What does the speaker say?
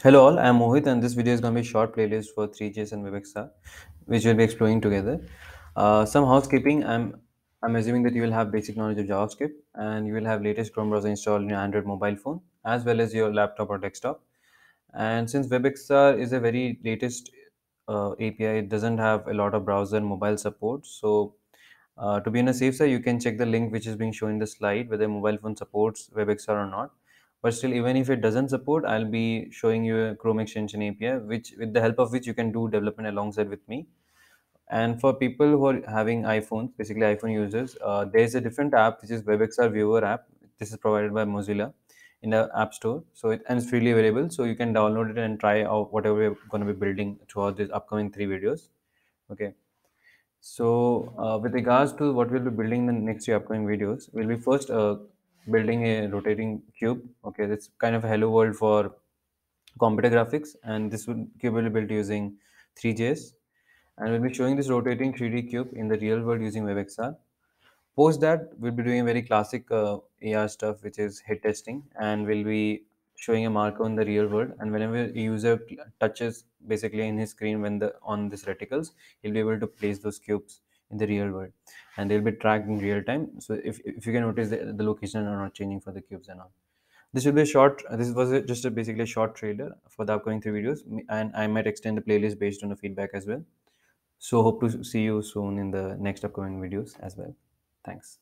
Hello all, I am Mohit and this video is going to be a short playlist for Three.js and WebXR which we'll be exploring together. Uh, some housekeeping, I'm, I'm assuming that you will have basic knowledge of JavaScript and you will have latest Chrome browser installed in your Android mobile phone as well as your laptop or desktop. And since WebXR is a very latest uh, API, it doesn't have a lot of browser and mobile support. So uh, to be on a safe side, you can check the link which is being shown in the slide whether mobile phone supports WebXR or not but still even if it doesn't support i'll be showing you a chrome extension api which with the help of which you can do development alongside with me. And for people who are having iphones basically iphone users uh, there's a different app which is webxr viewer app. This is provided by mozilla in the app store. So it and it's freely available. So you can download it and try out whatever we're going to be building throughout these upcoming three videos. Okay. So uh, with regards to what we'll be building in the next three upcoming videos we'll be first uh, building a rotating cube. Okay, that's kind of a hello world for computer graphics, and this would cube will be built using 3JS. And we'll be showing this rotating 3D cube in the real world using WebXR. Post that, we'll be doing a very classic uh, AR stuff, which is hit testing, and we'll be showing a marker in the real world. And whenever a user touches basically in his screen when the on this reticles, he'll be able to place those cubes in the real world and they'll be tracked in real time. So if, if you can notice the, the location are not changing for the cubes and all. This will be a short this was a, just a basically a short trailer for the upcoming three videos and i might extend the playlist based on the feedback as well. So hope to see you soon in the next upcoming videos as well. Thanks